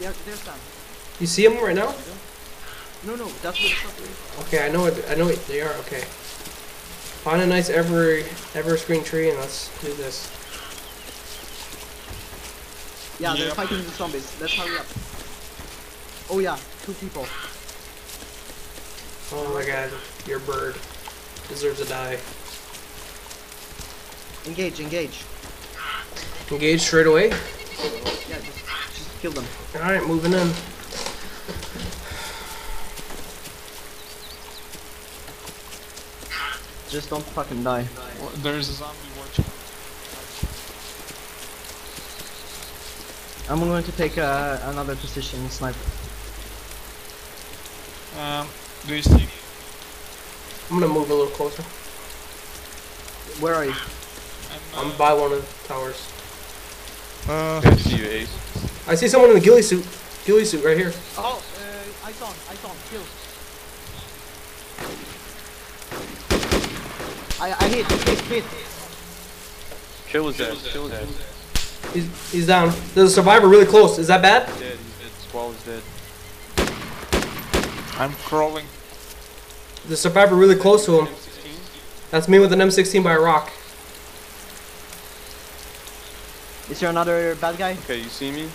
tower. There, there's Sam. You see them right now? No, no, that's where the truck is. Okay, I know it. I know it. They are okay. Find a nice ever evergreen tree and let's do this. Yeah, they're Yep. fighting the zombies. Let's hurry up. Oh yeah, two people. Oh my god, your bird deserves to die. Engage, engage. Engage straight away. Yeah, just, just kill them. All right, moving in. Just don't fucking die. There's a zombie watching. I'm going to take uh, another position, sniper. Um, do you see? I'm gonna move a little closer. Where are you? I'm, I'm uh, by one of the towers. Uh, I see you, Ace. I see someone in a ghillie suit. Ghillie suit right here. Oh, uh, I saw him, I saw him, kill. I, I hit, hit, hit. Kill his ass. Kill his ass. He's he's down. There's a survivor really close. Is that bad? Dead. He's dead. Squall is dead. I'm crawling. The survivor really close to him. M16? That's me with an M16 by a rock. Is there another bad guy? Okay, you see me?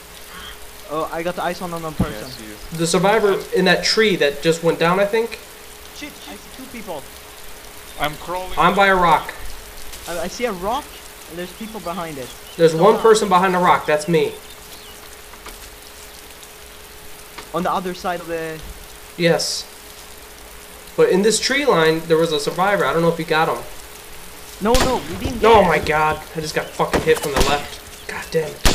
Oh, I got the ice on another Yeah, person. see you. The survivor in that tree that just went down, I think. Shit, I see two people. I'm crawling. I'm by a rock. I, I see a rock, and there's people behind it. There's one person behind the rock. That's me. On the other side of the... Yes. But in this tree line, there was a survivor. I don't know if you got him. No, no, we didn't get Oh my god. I just got fucking hit from the left. God damn it.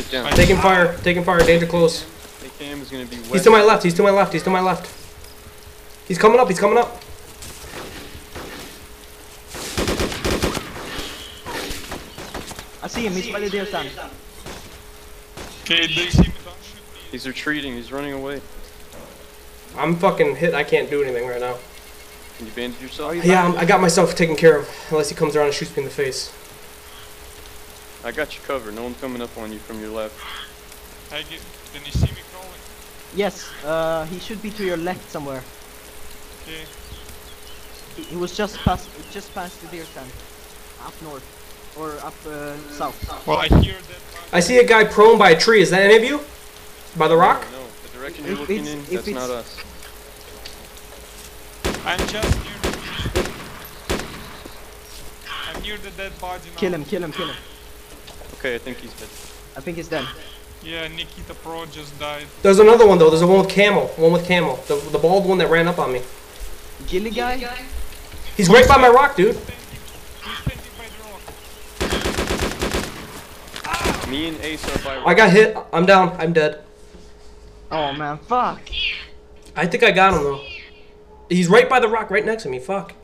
Sit down. Taking fire. Taking fire. Danger close. AKM is gonna be wet. He's to my left. He's to my left. He's to my left. He's coming up. He's coming up. I see him, he's by the deer stand. Okay, do you see me? Don't shoot me. He's retreating. He's running away. I'm fucking hit. I can't do anything right now. Can you bandage yourself? You Yeah, I'm, I got myself taken care of. Unless he comes around and shoots me in the face. I got you covered. No one coming up on you from your left. I get. Can you see me crawling? Yes, uh, he should be to your left somewhere. Okay. He, he was just past, just past the deer stand. Up north. Or up uh, south. Well, I hear that. I see a guy prone by a tree. Is that any of you? By the rock? No, no. The direction you're If looking in, if that's not us. I'm just near the. I'm near the dead body now. Kill him, kill him, kill him. Okay, I think he's dead. I think he's dead. Yeah, Nikita Pro just died. There's another one though. There's a one with camel. One with camel. The, the bald one that ran up on me. Ghillie guy? He's right by my rock, dude. He's standing by the rock. Me and Ace are by. I got hit. I'm down. I'm dead. Oh man, fuck. I think I got him though. He's right by the rock, right next to me. Fuck.